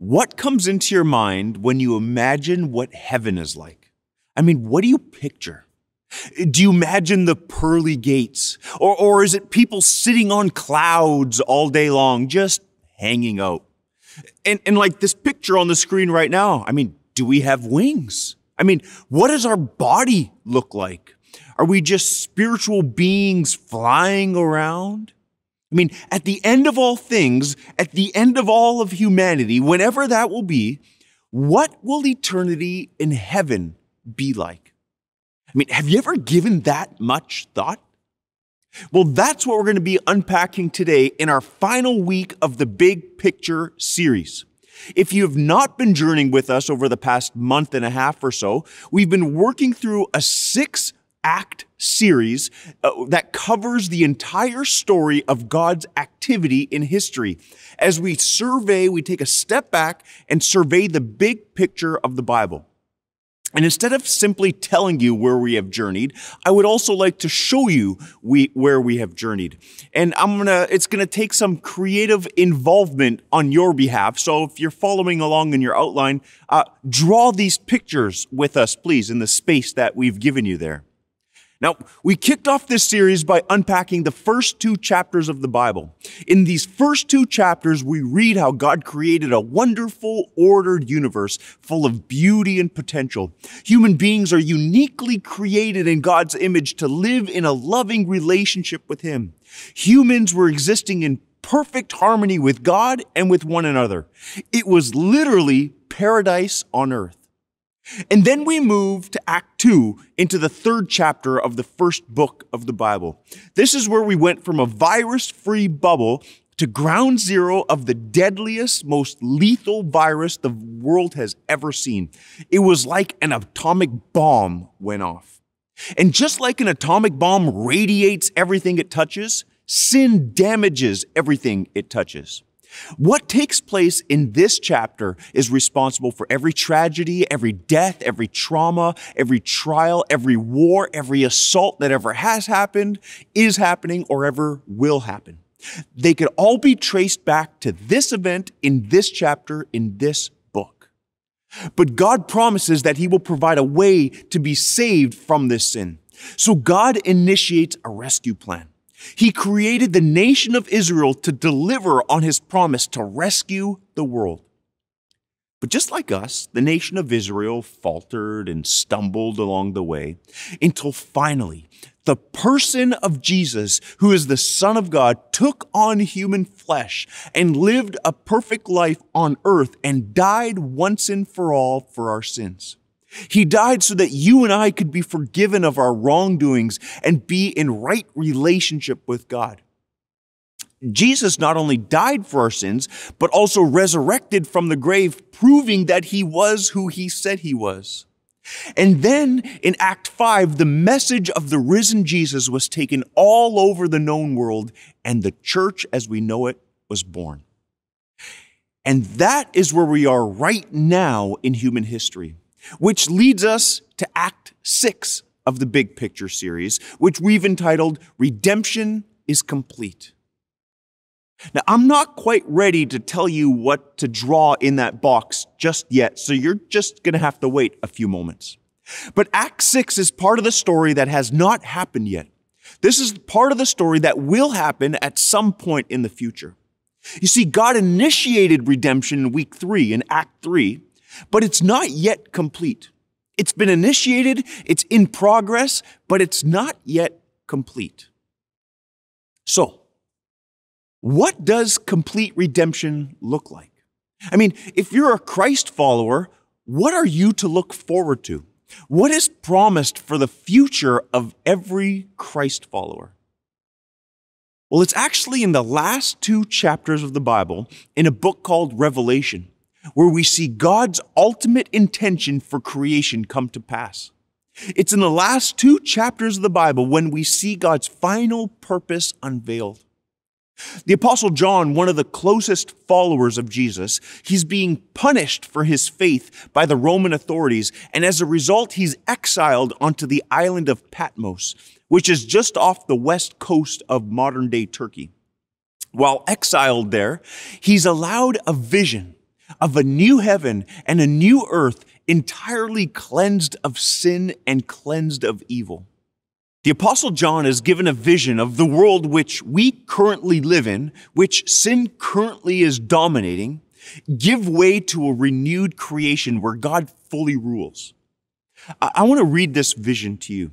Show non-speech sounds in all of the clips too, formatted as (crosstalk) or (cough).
What comes into your mind when you imagine what heaven is like? I mean, what do you picture? Do you imagine the pearly gates? Or, or is it people sitting on clouds all day long, just hanging out? And, and like this picture on the screen right now, I mean, do we have wings? I mean, what does our body look like? Are we just spiritual beings flying around? I mean, at the end of all things, at the end of all of humanity, whenever that will be, what will eternity in heaven be like? I mean, have you ever given that much thought? Well, that's what we're going to be unpacking today in our final week of the Big Picture series. If you have not been journeying with us over the past month and a half or so, we've been working through a six act series uh, that covers the entire story of God's activity in history. As we survey, we take a step back and survey the big picture of the Bible. And instead of simply telling you where we have journeyed, I would also like to show you we, where we have journeyed. And I'm gonna, it's gonna take some creative involvement on your behalf. So if you're following along in your outline, uh, draw these pictures with us, please, in the space that we've given you there. Now, we kicked off this series by unpacking the first two chapters of the Bible. In these first two chapters, we read how God created a wonderful, ordered universe full of beauty and potential. Human beings are uniquely created in God's image to live in a loving relationship with Him. Humans were existing in perfect harmony with God and with one another. It was literally paradise on earth. And then we move to Act 2 into the third chapter of the first book of the Bible. This is where we went from a virus free bubble to ground zero of the deadliest, most lethal virus the world has ever seen. It was like an atomic bomb went off. And just like an atomic bomb radiates everything it touches, sin damages everything it touches. What takes place in this chapter is responsible for every tragedy, every death, every trauma, every trial, every war, every assault that ever has happened, is happening, or ever will happen. They could all be traced back to this event in this chapter in this book. But God promises that He will provide a way to be saved from this sin. So God initiates a rescue plan. He created the nation of Israel to deliver on his promise to rescue the world. But just like us, the nation of Israel faltered and stumbled along the way until finally the person of Jesus, who is the Son of God, took on human flesh and lived a perfect life on earth and died once and for all for our sins. He died so that you and I could be forgiven of our wrongdoings and be in right relationship with God. Jesus not only died for our sins, but also resurrected from the grave, proving that he was who he said he was. And then in Act 5, the message of the risen Jesus was taken all over the known world, and the church as we know it was born. And that is where we are right now in human history which leads us to Act 6 of the Big Picture series, which we've entitled Redemption is Complete. Now, I'm not quite ready to tell you what to draw in that box just yet, so you're just going to have to wait a few moments. But Act 6 is part of the story that has not happened yet. This is part of the story that will happen at some point in the future. You see, God initiated redemption in week 3 in Act 3, but it's not yet complete. It's been initiated, it's in progress, but it's not yet complete. So, what does complete redemption look like? I mean, if you're a Christ follower, what are you to look forward to? What is promised for the future of every Christ follower? Well, it's actually in the last two chapters of the Bible in a book called Revelation where we see God's ultimate intention for creation come to pass. It's in the last two chapters of the Bible when we see God's final purpose unveiled. The Apostle John, one of the closest followers of Jesus, he's being punished for his faith by the Roman authorities, and as a result, he's exiled onto the island of Patmos, which is just off the west coast of modern day Turkey. While exiled there, he's allowed a vision of a new heaven and a new earth entirely cleansed of sin and cleansed of evil. The Apostle John is given a vision of the world which we currently live in, which sin currently is dominating, give way to a renewed creation where God fully rules. I, I want to read this vision to you.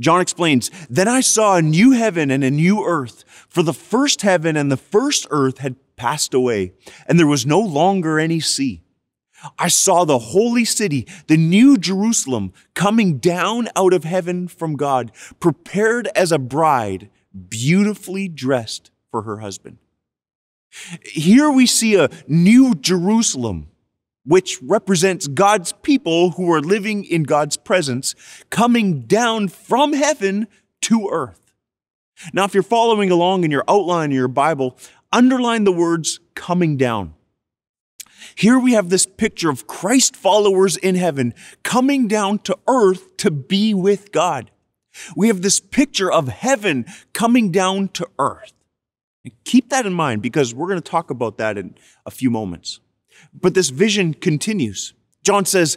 John explains, Then I saw a new heaven and a new earth, for the first heaven and the first earth had passed away, and there was no longer any sea. I saw the holy city, the new Jerusalem, coming down out of heaven from God, prepared as a bride, beautifully dressed for her husband. Here we see a new Jerusalem, which represents God's people who are living in God's presence, coming down from heaven to earth. Now, if you're following along in your outline in your Bible, underline the words coming down. Here we have this picture of Christ followers in heaven coming down to earth to be with God. We have this picture of heaven coming down to earth. And keep that in mind because we're going to talk about that in a few moments. But this vision continues. John says,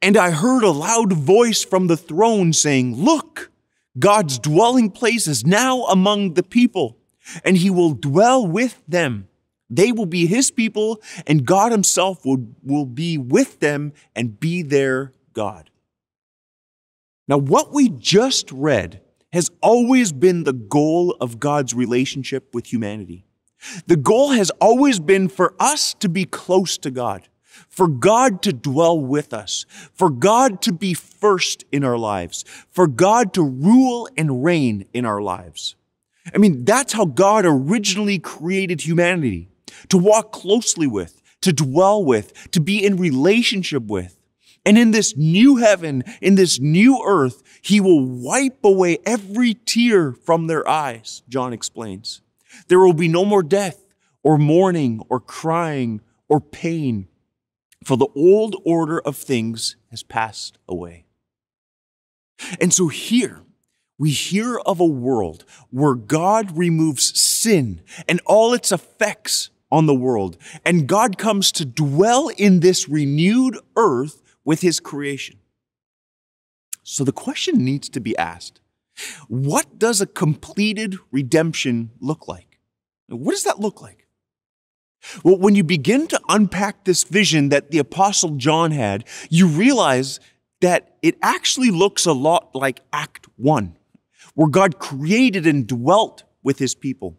And I heard a loud voice from the throne saying, Look, God's dwelling place is now among the people, and he will dwell with them. They will be his people, and God himself will, will be with them and be their God. Now, what we just read has always been the goal of God's relationship with humanity. The goal has always been for us to be close to God, for God to dwell with us, for God to be first in our lives, for God to rule and reign in our lives. I mean, that's how God originally created humanity to walk closely with, to dwell with, to be in relationship with. And in this new heaven, in this new earth, he will wipe away every tear from their eyes, John explains. There will be no more death or mourning or crying or pain, for the old order of things has passed away. And so here, we hear of a world where God removes sin and all its effects on the world. And God comes to dwell in this renewed earth with his creation. So the question needs to be asked what does a completed redemption look like? What does that look like? Well, when you begin to unpack this vision that the Apostle John had, you realize that it actually looks a lot like Act 1, where God created and dwelt with his people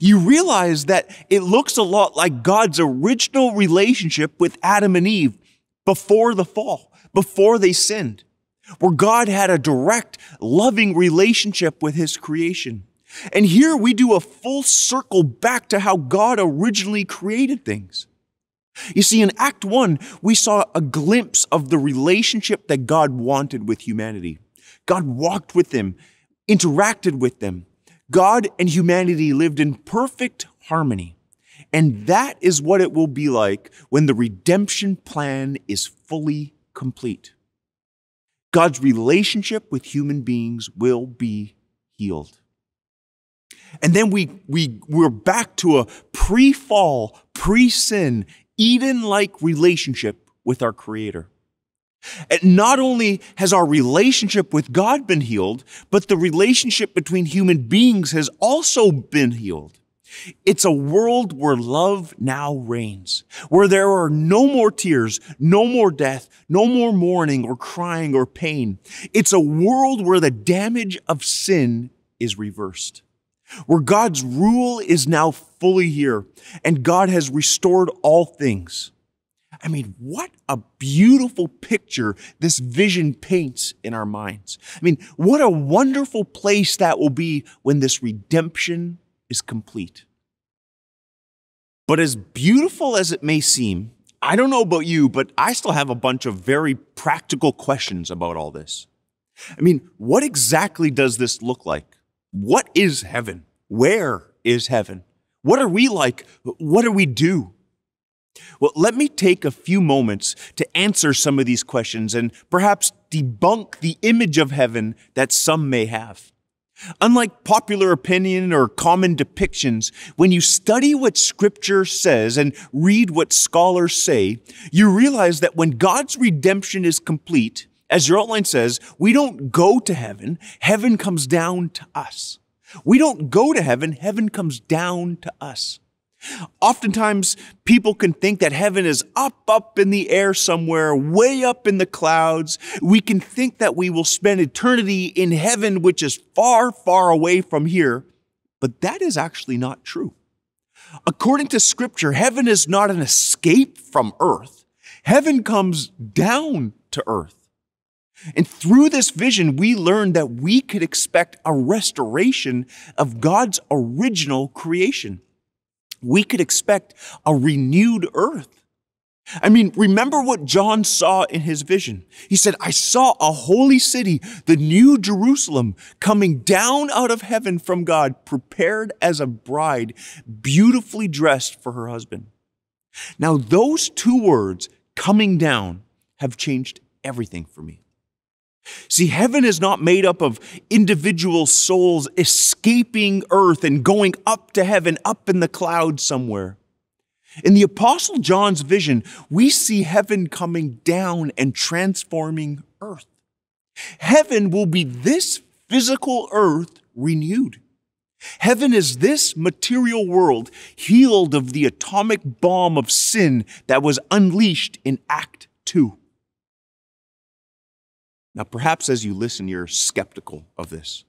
you realize that it looks a lot like God's original relationship with Adam and Eve before the fall, before they sinned, where God had a direct, loving relationship with his creation. And here we do a full circle back to how God originally created things. You see, in Act 1, we saw a glimpse of the relationship that God wanted with humanity. God walked with them, interacted with them, God and humanity lived in perfect harmony. And that is what it will be like when the redemption plan is fully complete. God's relationship with human beings will be healed. And then we, we, we're back to a pre fall, pre sin, Eden like relationship with our Creator. And not only has our relationship with God been healed, but the relationship between human beings has also been healed. It's a world where love now reigns, where there are no more tears, no more death, no more mourning or crying or pain. It's a world where the damage of sin is reversed, where God's rule is now fully here and God has restored all things. I mean, what a beautiful picture this vision paints in our minds. I mean, what a wonderful place that will be when this redemption is complete. But as beautiful as it may seem, I don't know about you, but I still have a bunch of very practical questions about all this. I mean, what exactly does this look like? What is heaven? Where is heaven? What are we like? What do we do? Well, let me take a few moments to answer some of these questions and perhaps debunk the image of heaven that some may have. Unlike popular opinion or common depictions, when you study what scripture says and read what scholars say, you realize that when God's redemption is complete, as your outline says, we don't go to heaven, heaven comes down to us. We don't go to heaven, heaven comes down to us. Oftentimes, people can think that heaven is up, up in the air somewhere, way up in the clouds. We can think that we will spend eternity in heaven, which is far, far away from here. But that is actually not true. According to scripture, heaven is not an escape from earth. Heaven comes down to earth. And through this vision, we learned that we could expect a restoration of God's original creation we could expect a renewed earth. I mean, remember what John saw in his vision. He said, I saw a holy city, the new Jerusalem, coming down out of heaven from God, prepared as a bride, beautifully dressed for her husband. Now, those two words, coming down, have changed everything for me. See, heaven is not made up of individual souls escaping earth and going up to heaven, up in the clouds somewhere. In the Apostle John's vision, we see heaven coming down and transforming earth. Heaven will be this physical earth renewed. Heaven is this material world healed of the atomic bomb of sin that was unleashed in Act 2. Now, perhaps as you listen, you're skeptical of this.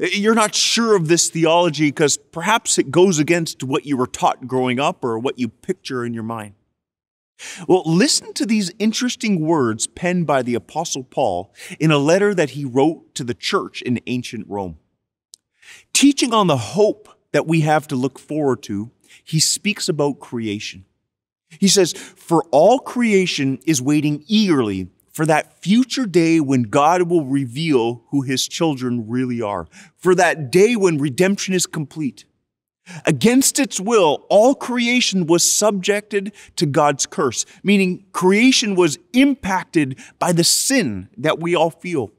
You're not sure of this theology because perhaps it goes against what you were taught growing up or what you picture in your mind. Well, listen to these interesting words penned by the Apostle Paul in a letter that he wrote to the church in ancient Rome. Teaching on the hope that we have to look forward to, he speaks about creation. He says, For all creation is waiting eagerly for that future day when God will reveal who his children really are, for that day when redemption is complete. Against its will, all creation was subjected to God's curse, meaning creation was impacted by the sin that we all feel.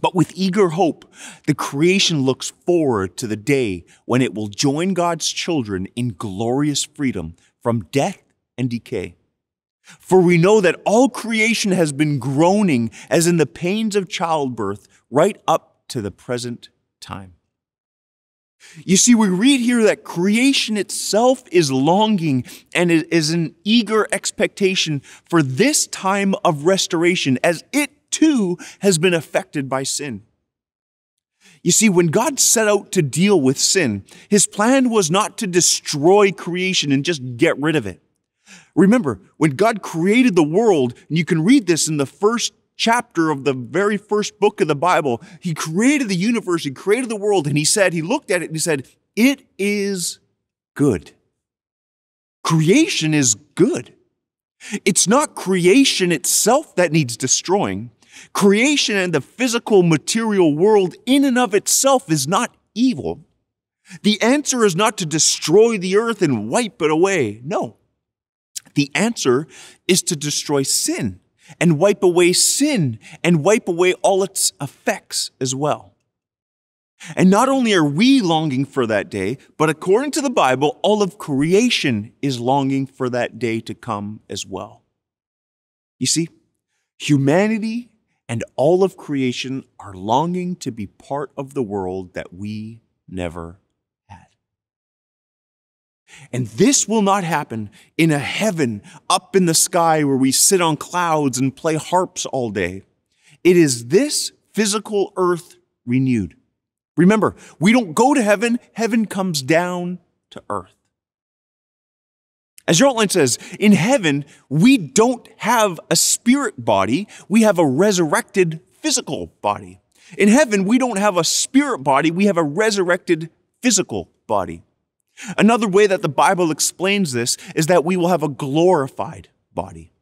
But with eager hope, the creation looks forward to the day when it will join God's children in glorious freedom from death and decay. For we know that all creation has been groaning as in the pains of childbirth right up to the present time. You see, we read here that creation itself is longing and is an eager expectation for this time of restoration as it too has been affected by sin. You see, when God set out to deal with sin, his plan was not to destroy creation and just get rid of it. Remember, when God created the world, and you can read this in the first chapter of the very first book of the Bible, He created the universe, He created the world, and He said, He looked at it and He said, It is good. Creation is good. It's not creation itself that needs destroying. Creation and the physical material world in and of itself is not evil. The answer is not to destroy the earth and wipe it away. No. The answer is to destroy sin and wipe away sin and wipe away all its effects as well. And not only are we longing for that day, but according to the Bible, all of creation is longing for that day to come as well. You see, humanity and all of creation are longing to be part of the world that we never and this will not happen in a heaven up in the sky where we sit on clouds and play harps all day. It is this physical earth renewed. Remember, we don't go to heaven, heaven comes down to earth. As your outline says, in heaven, we don't have a spirit body, we have a resurrected physical body. In heaven, we don't have a spirit body, we have a resurrected physical body. Another way that the Bible explains this is that we will have a glorified body.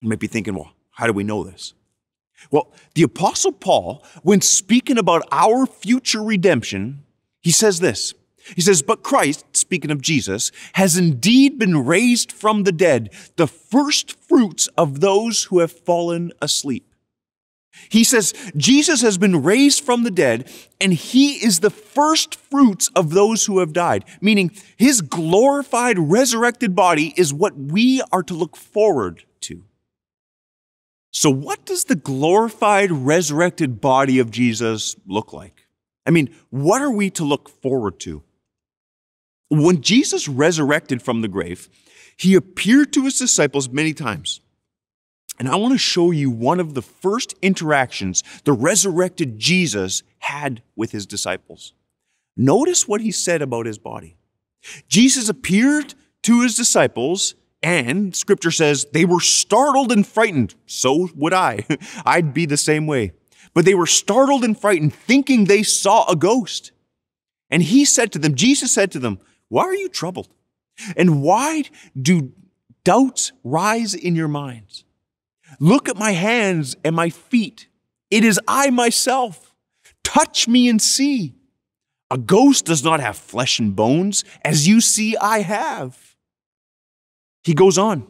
You might be thinking, well, how do we know this? Well, the Apostle Paul, when speaking about our future redemption, he says this. He says, But Christ, speaking of Jesus, has indeed been raised from the dead, the first fruits of those who have fallen asleep. He says Jesus has been raised from the dead and he is the first fruits of those who have died, meaning his glorified resurrected body is what we are to look forward to. So, what does the glorified resurrected body of Jesus look like? I mean, what are we to look forward to? When Jesus resurrected from the grave, he appeared to his disciples many times. And I want to show you one of the first interactions the resurrected Jesus had with his disciples. Notice what he said about his body. Jesus appeared to his disciples, and scripture says they were startled and frightened. So would I. (laughs) I'd be the same way. But they were startled and frightened, thinking they saw a ghost. And he said to them, Jesus said to them, Why are you troubled? And why do doubts rise in your minds? Look at my hands and my feet. It is I myself. Touch me and see. A ghost does not have flesh and bones, as you see I have. He goes on.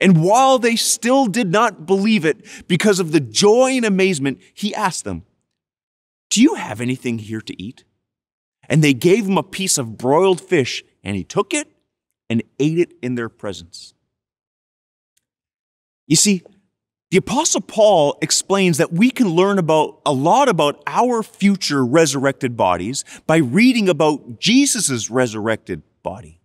And while they still did not believe it because of the joy and amazement, he asked them, Do you have anything here to eat? And they gave him a piece of broiled fish, and he took it and ate it in their presence. You see, the apostle Paul explains that we can learn about a lot about our future resurrected bodies by reading about Jesus' resurrected body.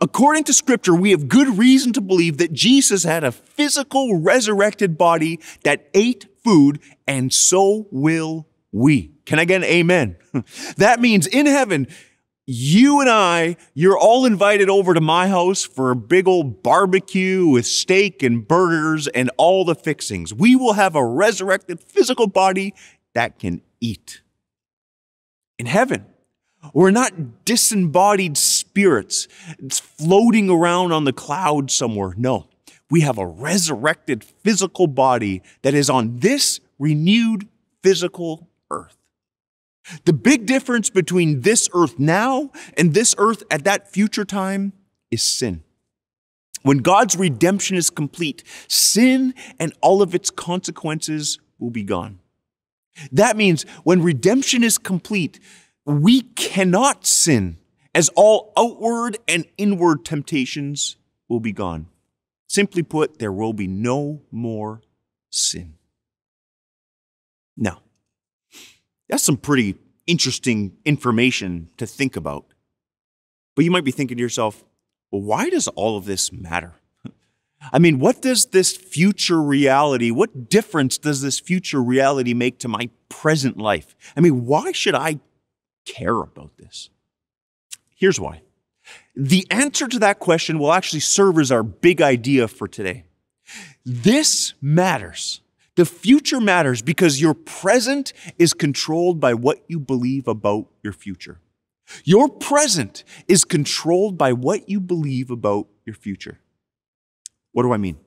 According to scripture, we have good reason to believe that Jesus had a physical resurrected body that ate food and so will we. Can I get an amen? (laughs) that means in heaven, you and I, you're all invited over to my house for a big old barbecue with steak and burgers and all the fixings. We will have a resurrected physical body that can eat. In heaven, we're not disembodied spirits floating around on the cloud somewhere. No, we have a resurrected physical body that is on this renewed physical earth. The big difference between this earth now and this earth at that future time is sin. When God's redemption is complete, sin and all of its consequences will be gone. That means when redemption is complete, we cannot sin, as all outward and inward temptations will be gone. Simply put, there will be no more sin. Now, that's some pretty interesting information to think about. But you might be thinking to yourself, well, why does all of this matter? (laughs) I mean, what does this future reality, what difference does this future reality make to my present life? I mean, why should I care about this? Here's why. The answer to that question will actually serve as our big idea for today. This matters the future matters because your present is controlled by what you believe about your future. Your present is controlled by what you believe about your future. What do I mean?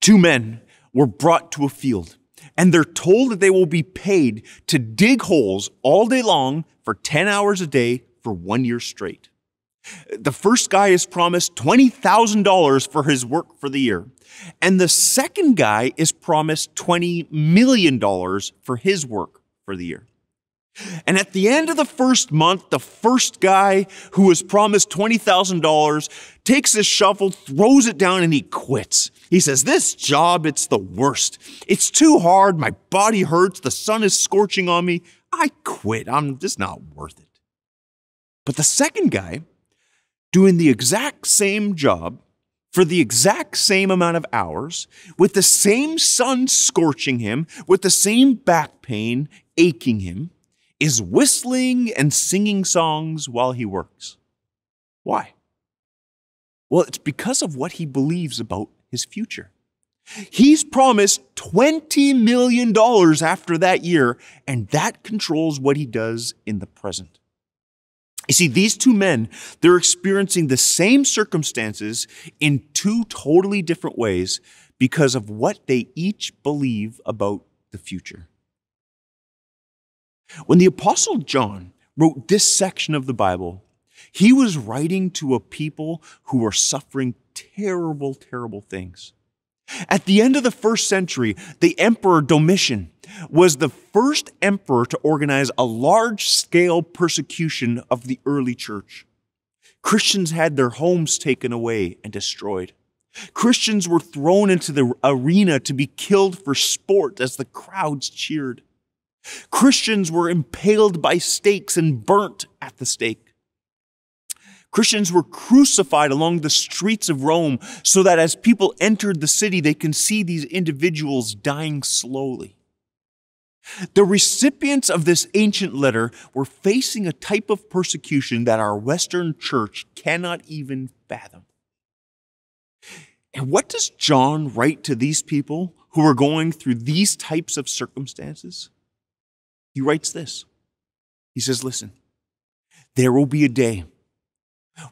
Two men were brought to a field and they're told that they will be paid to dig holes all day long for 10 hours a day for one year straight. The first guy is promised $20,000 for his work for the year. And the second guy is promised $20 million for his work for the year. And at the end of the first month, the first guy who was promised $20,000 takes his shovel, throws it down, and he quits. He says, This job, it's the worst. It's too hard. My body hurts. The sun is scorching on me. I quit. I'm just not worth it. But the second guy, doing the exact same job for the exact same amount of hours, with the same sun scorching him, with the same back pain aching him, is whistling and singing songs while he works. Why? Well, it's because of what he believes about his future. He's promised $20 million after that year, and that controls what he does in the present. You see, these two men, they're experiencing the same circumstances in two totally different ways because of what they each believe about the future. When the Apostle John wrote this section of the Bible, he was writing to a people who were suffering terrible, terrible things. At the end of the first century, the Emperor Domitian was the first emperor to organize a large scale persecution of the early church. Christians had their homes taken away and destroyed. Christians were thrown into the arena to be killed for sport as the crowds cheered. Christians were impaled by stakes and burnt at the stake. Christians were crucified along the streets of Rome so that as people entered the city, they can see these individuals dying slowly. The recipients of this ancient letter were facing a type of persecution that our Western church cannot even fathom. And what does John write to these people who are going through these types of circumstances? He writes this. He says, Listen, there will be a day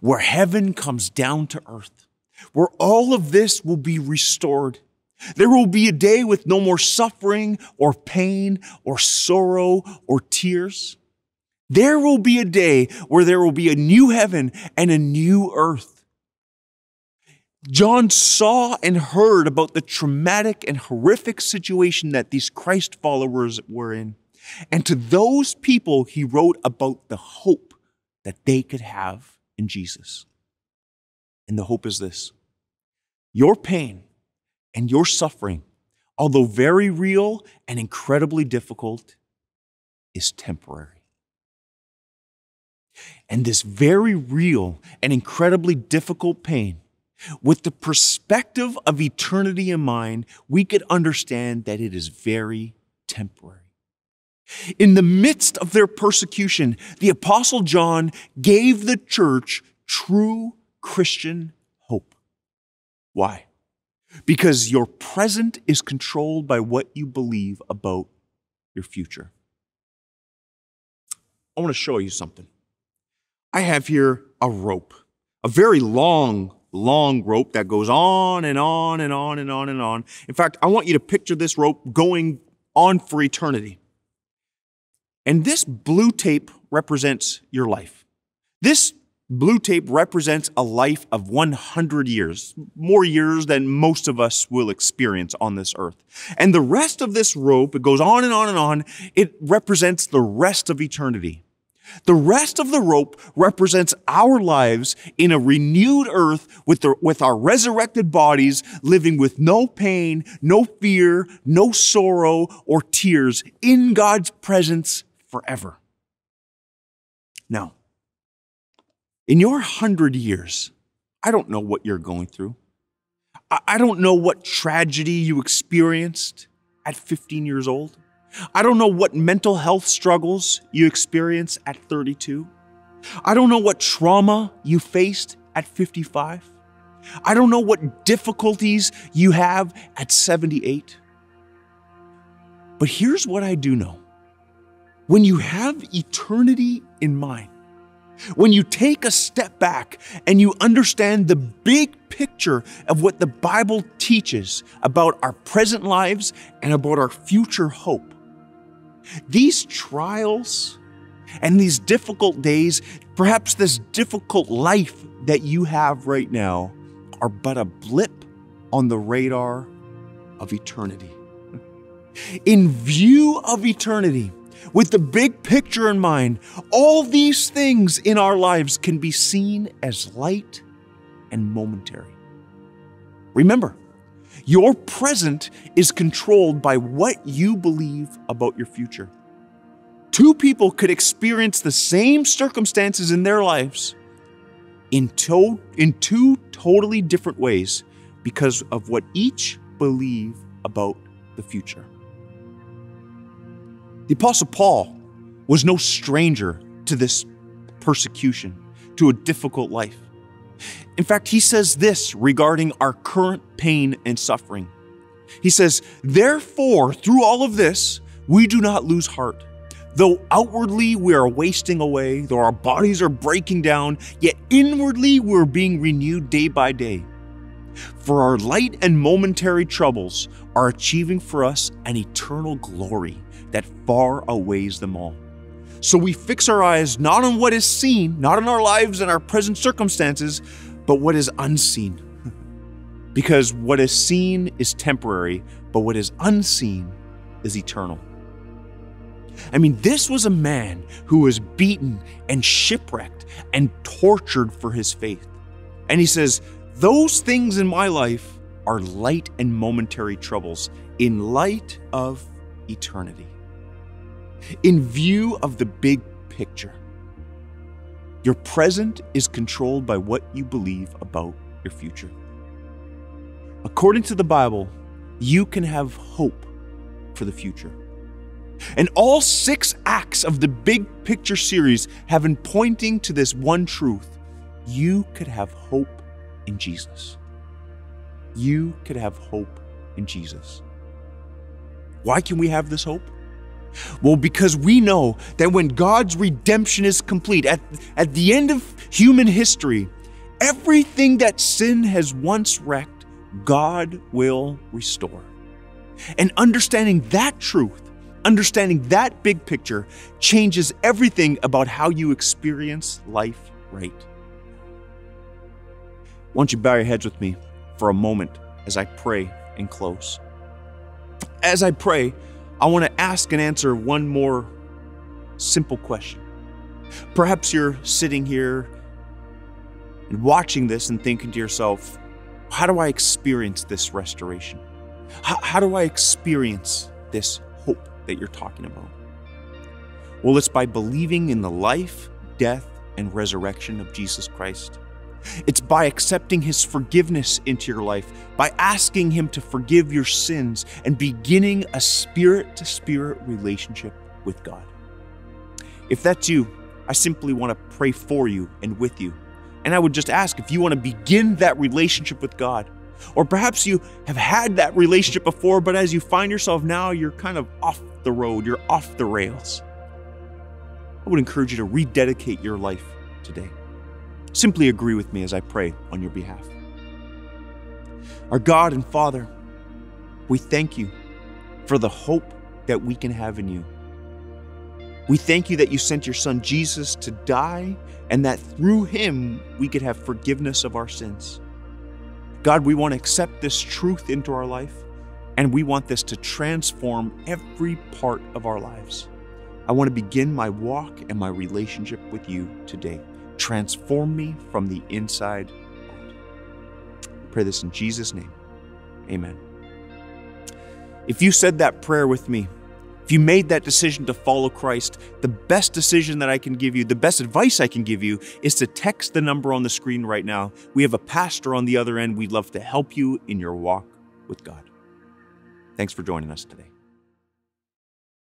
where heaven comes down to earth, where all of this will be restored. There will be a day with no more suffering or pain or sorrow or tears. There will be a day where there will be a new heaven and a new earth. John saw and heard about the traumatic and horrific situation that these Christ followers were in. And to those people, he wrote about the hope that they could have in Jesus. And the hope is this your pain and your suffering, although very real and incredibly difficult, is temporary. And this very real and incredibly difficult pain, with the perspective of eternity in mind, we could understand that it is very temporary. In the midst of their persecution, the Apostle John gave the church true Christian hope. Why? Because your present is controlled by what you believe about your future. I want to show you something. I have here a rope, a very long, long rope that goes on and on and on and on and on. In fact, I want you to picture this rope going on for eternity. And this blue tape represents your life. This blue tape represents a life of 100 years, more years than most of us will experience on this earth. And the rest of this rope, it goes on and on and on, it represents the rest of eternity. The rest of the rope represents our lives in a renewed earth with, the, with our resurrected bodies living with no pain, no fear, no sorrow or tears in God's presence forever. Now, in your hundred years, I don't know what you're going through. I don't know what tragedy you experienced at 15 years old. I don't know what mental health struggles you experienced at 32. I don't know what trauma you faced at 55. I don't know what difficulties you have at 78. But here's what I do know when you have eternity in mind, when you take a step back and you understand the big picture of what the Bible teaches about our present lives and about our future hope, these trials and these difficult days, perhaps this difficult life that you have right now, are but a blip on the radar of eternity. In view of eternity, with the big picture in mind, all these things in our lives can be seen as light and momentary. Remember, your present is controlled by what you believe about your future. Two people could experience the same circumstances in their lives in, to- in two totally different ways because of what each believe about the future. The Apostle Paul was no stranger to this persecution, to a difficult life. In fact, he says this regarding our current pain and suffering. He says, Therefore, through all of this, we do not lose heart. Though outwardly we are wasting away, though our bodies are breaking down, yet inwardly we're being renewed day by day. For our light and momentary troubles are achieving for us an eternal glory that far outweighs them all. So we fix our eyes not on what is seen, not on our lives and our present circumstances, but what is unseen. (laughs) Because what is seen is temporary, but what is unseen is eternal. I mean, this was a man who was beaten and shipwrecked and tortured for his faith. And he says, Those things in my life are light and momentary troubles in light of eternity. In view of the big picture, your present is controlled by what you believe about your future. According to the Bible, you can have hope for the future. And all six acts of the Big Picture series have been pointing to this one truth you could have hope in Jesus. You could have hope in Jesus. Why can we have this hope? Well, because we know that when God's redemption is complete, at, at the end of human history, everything that sin has once wrecked, God will restore. And understanding that truth, understanding that big picture, changes everything about how you experience life right. Why don't you bow your heads with me for a moment as I pray and close? As I pray, I want to ask and answer one more simple question. Perhaps you're sitting here and watching this and thinking to yourself, how do I experience this restoration? How, how do I experience this hope that you're talking about? Well, it's by believing in the life, death, and resurrection of Jesus Christ. It's by accepting His forgiveness into your life, by asking Him to forgive your sins, and beginning a spirit to spirit relationship with God. If that's you, I simply want to pray for you and with you. And I would just ask if you want to begin that relationship with God. Or perhaps you have had that relationship before, but as you find yourself now, you're kind of off the road, you're off the rails. I would encourage you to rededicate your life today. Simply agree with me as I pray on your behalf. Our God and Father, we thank you for the hope that we can have in you. We thank you that you sent your Son Jesus to die and that through him we could have forgiveness of our sins. God, we want to accept this truth into our life and we want this to transform every part of our lives. I want to begin my walk and my relationship with you today. Transform me from the inside out. I pray this in Jesus' name. Amen. If you said that prayer with me, if you made that decision to follow Christ, the best decision that I can give you, the best advice I can give you is to text the number on the screen right now. We have a pastor on the other end. We'd love to help you in your walk with God. Thanks for joining us today.